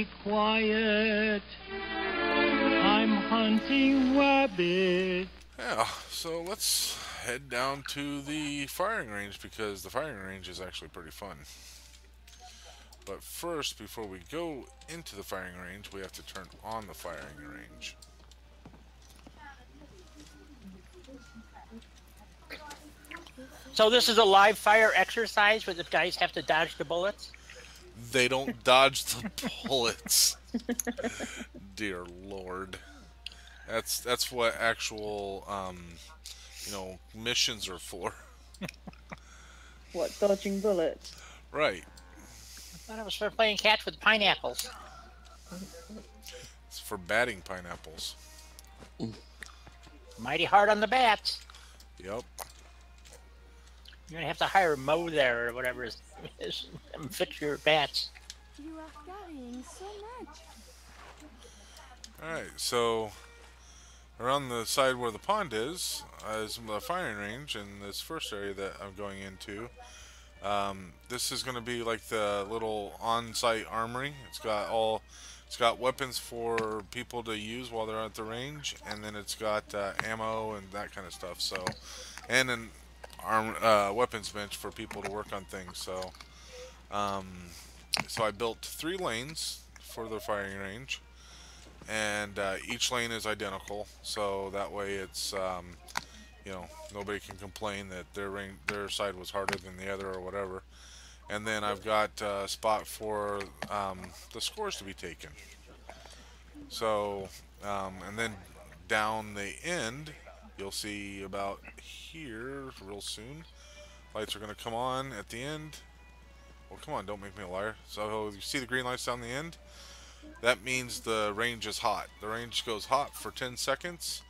be quiet. I'm hunting rabbit. Yeah, so let's head down to the firing range because the firing range is actually pretty fun. But first, before we go into the firing range, we have to turn on the firing range. So this is a live fire exercise where the guys have to dodge the bullets? They don't dodge the bullets. Dear Lord. That's that's what actual um, you know missions are for. What, dodging bullets? Right. I thought it was for playing catch with pineapples. It's for batting pineapples. Mighty hard on the bats. Yep. You're gonna have to hire Mo there or whatever is, is and fix your bats. You are carrying so much. Alright, so around the side where the pond is, is the firing range in this first area that I'm going into. Um, this is going to be like the little on-site armory. It's got all, it's got weapons for people to use while they're at the range, and then it's got uh, ammo and that kind of stuff. So, and an arm uh, weapons bench for people to work on things. So, um, so I built three lanes for the firing range and uh, each lane is identical. So that way it's um, you know nobody can complain that their ring, their side was harder than the other or whatever. And then I've got a spot for um, the scores to be taken. So um, and then down the end you'll see about here real soon lights are gonna come on at the end well come on don't make me a liar so you see the green lights down the end that means the range is hot. The range goes hot for 10 seconds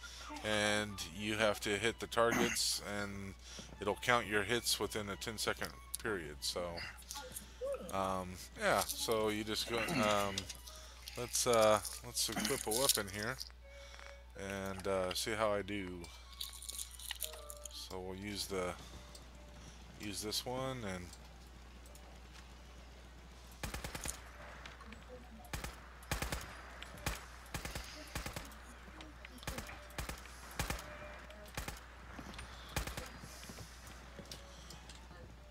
and you have to hit the targets and it'll count your hits within a 10 second period. So, um, yeah, so you just go, um, let's, uh, let's equip a weapon here and, uh, see how I do. So we'll use the, use this one and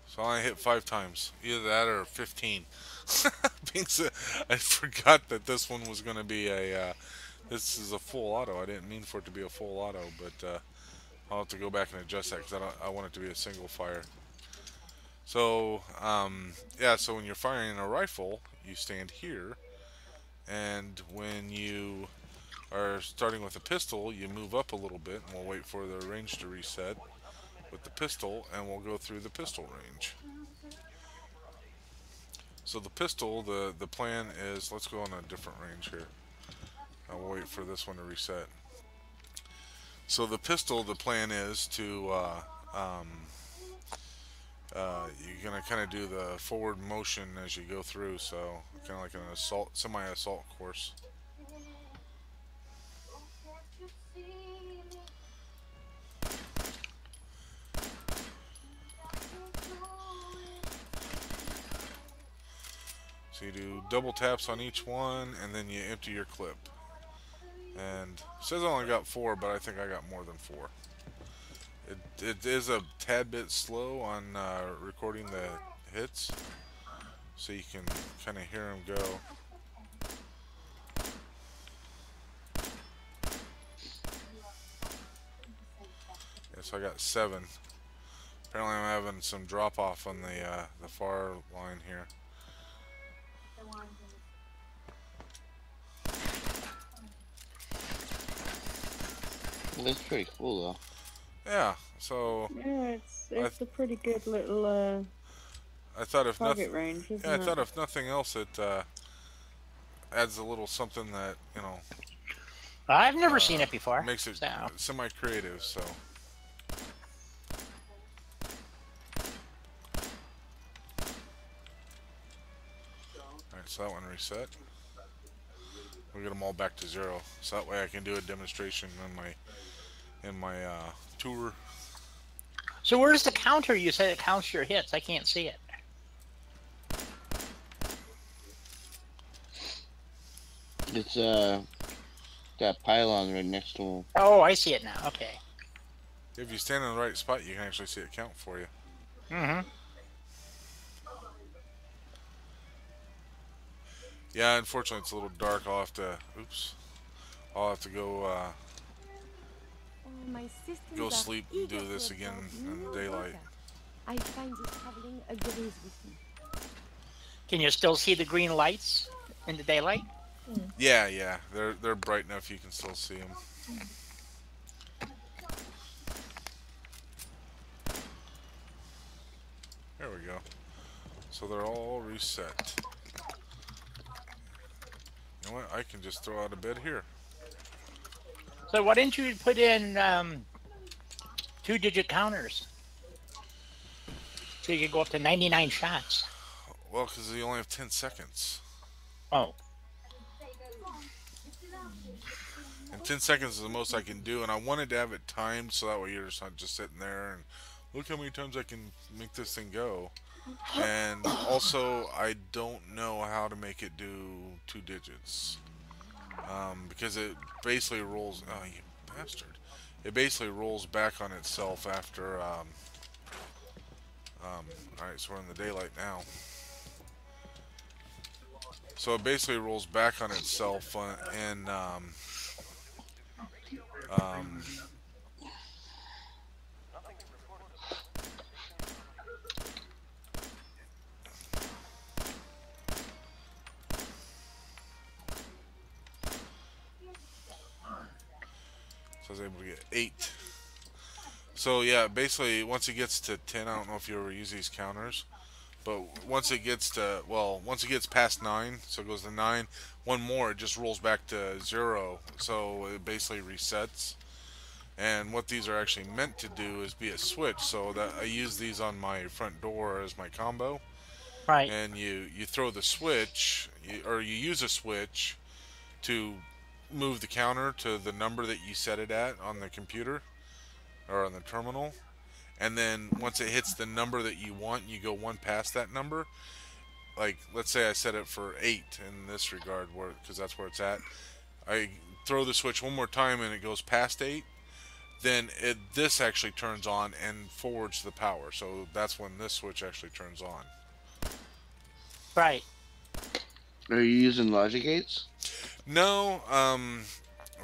So I hit five times. Either that or 15. I forgot that this one was going to be a... Uh, this is a full auto. I didn't mean for it to be a full auto, but uh, I'll have to go back and adjust that because I, I want it to be a single fire. So, um, yeah, so when you're firing a rifle, you stand here. And when you are starting with a pistol, you move up a little bit, and we'll wait for the range to reset with the pistol and we'll go through the pistol range. So the pistol, the, the plan is, let's go on a different range here. I'll wait for this one to reset. So the pistol, the plan is to, uh, um, uh, you're going to kind of do the forward motion as you go through, so kind of like an assault, semi-assault course. So you do double taps on each one, and then you empty your clip. And says I only got four, but I think I got more than four. It, it is a tad bit slow on uh, recording the hits, so you can kind of hear them go. Yeah, so I got seven. Apparently I'm having some drop off on the uh, the far line here. That's pretty cool, though. Yeah, so Yeah, it's it's a pretty good little uh, I thought if target nothing, range, isn't yeah, I it? thought if nothing else, it uh, adds a little something that you know I've never uh, seen it before. makes it so. semi-creative. So Alright, so that one reset. We'll get them all back to zero. So that way I can do a demonstration on my in my uh, tour. So where's the counter? You said it counts your hits. I can't see it. It's uh that pylon right next to him. Oh, I see it now. Okay. If you stand in the right spot, you can actually see it count for you. Mm-hmm. Yeah, unfortunately, it's a little dark. I'll have to. Oops. I'll have to go. Uh, my systems Go sleep and do this again in the daylight. I find this traveling agrees with me. Can you still see the green lights in the daylight? Hmm. yeah, yeah. They're they're bright enough you can still see them. There we go. So they're all reset. You know what? I can just throw out a bed here. So why didn't you put in um, two-digit counters? So you could go up to 99 shots. Well, because you only have 10 seconds. Oh, And 10 seconds is the most I can do, and I wanted to have it timed so that way you're just not just sitting there and look how many times I can make this thing go. And also, I don't know how to make it do two digits. Um, because it basically rolls. Oh, you bastard. It basically rolls back on itself after. Um, um, Alright, so we're in the daylight now. So it basically rolls back on itself uh, and. Um, um, I was able to get eight. So yeah, basically once it gets to ten, I don't know if you ever use these counters, but once it gets to well, once it gets past nine, so it goes to nine, one more, it just rolls back to zero. So it basically resets. And what these are actually meant to do is be a switch. So that I use these on my front door as my combo. right. And you you throw the switch, or you use a switch to move the counter to the number that you set it at on the computer or on the terminal. And then once it hits the number that you want, you go one past that number. Like let's say I set it for eight in this regard, because that's where it's at. I throw the switch one more time and it goes past eight. Then it this actually turns on and forwards the power. So that's when this switch actually turns on. Right. Are you using logic gates? No, um,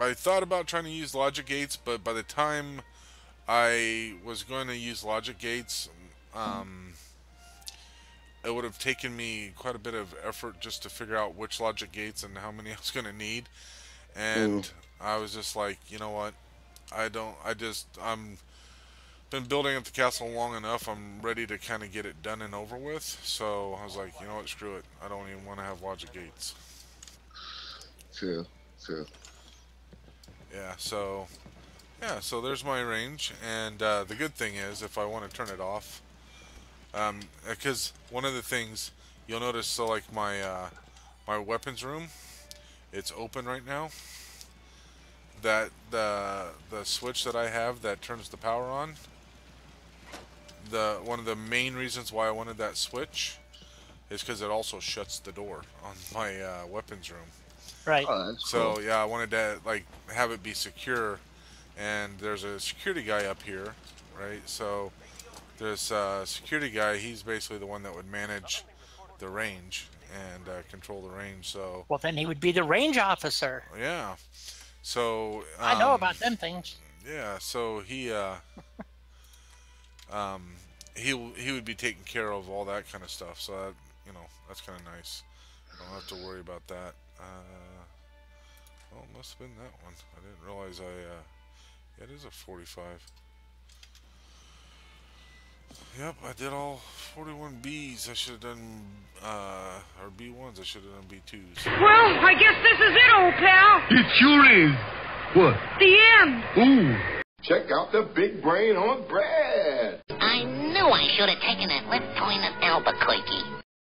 I thought about trying to use logic gates, but by the time I was going to use logic gates, um, it would have taken me quite a bit of effort just to figure out which logic gates and how many I was going to need. And I was just like, you know what? I don't, I just, I'm been building up the castle long enough. I'm ready to kind of get it done and over with. So I was like, you know what? Screw it. I don't even want to have logic gates. True. True. Yeah, so yeah, so there's my range, and uh, the good thing is if I want to turn it off, um, because one of the things you'll notice, so like my uh, my weapons room, it's open right now. That the the switch that I have that turns the power on. The one of the main reasons why I wanted that switch is because it also shuts the door on my uh, weapons room. Right. Oh, that's So cool. yeah, I wanted to like have it be secure, and there's a security guy up here, right? So this uh, security guy, he's basically the one that would manage the range and uh, control the range. So Well, then he would be the range officer. yeah, so I know um, about them things. Yeah, so he uh, um, he he would be taking care of all that kind of stuff. So that you know that's kind of nice. I don't have to worry about that. Uh, well, it must have been that one. I didn't realize I. Uh, yeah, it is a 45. Yep, I did all 41 Bs. I should have done, uh, or B1s. I should have done B2s. Well, I guess this is it, old pal. It sure is. What? The end. Ooh. Check out the big brain on Brad. I knew I should have taken that left turn at Albuquerque.